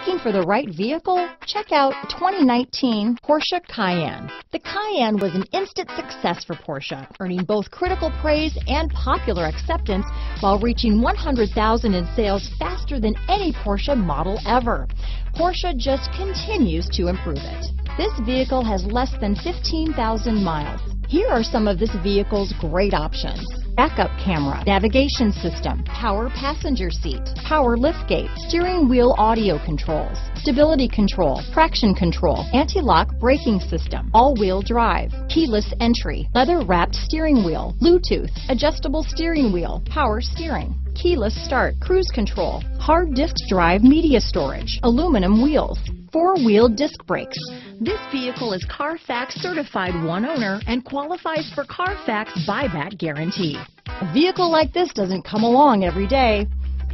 Looking for the right vehicle? Check out 2019 Porsche Cayenne. The Cayenne was an instant success for Porsche, earning both critical praise and popular acceptance while reaching 100,000 in sales faster than any Porsche model ever. Porsche just continues to improve it. This vehicle has less than 15,000 miles. Here are some of this vehicle's great options backup camera, navigation system, power passenger seat, power liftgate, steering wheel audio controls, stability control, traction control, anti-lock braking system, all-wheel drive, keyless entry, leather wrapped steering wheel, Bluetooth, adjustable steering wheel, power steering, keyless start, cruise control, hard disk drive media storage, aluminum wheels, four-wheel disc brakes. This vehicle is Carfax certified one owner and qualifies for Carfax buyback guarantee. A vehicle like this doesn't come along every day.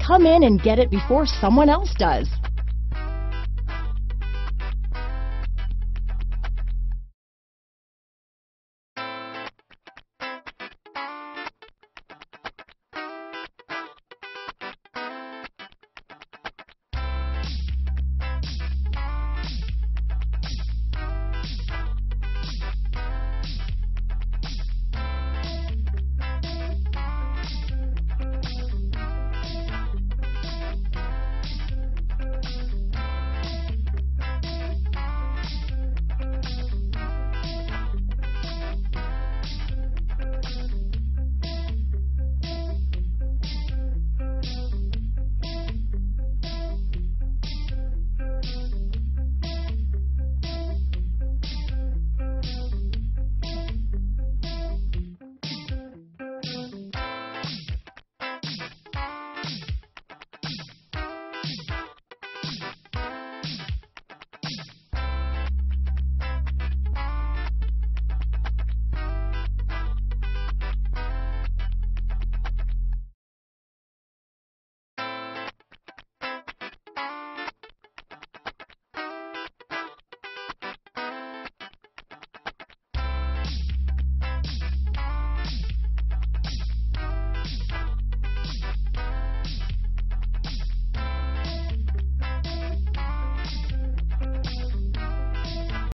Come in and get it before someone else does.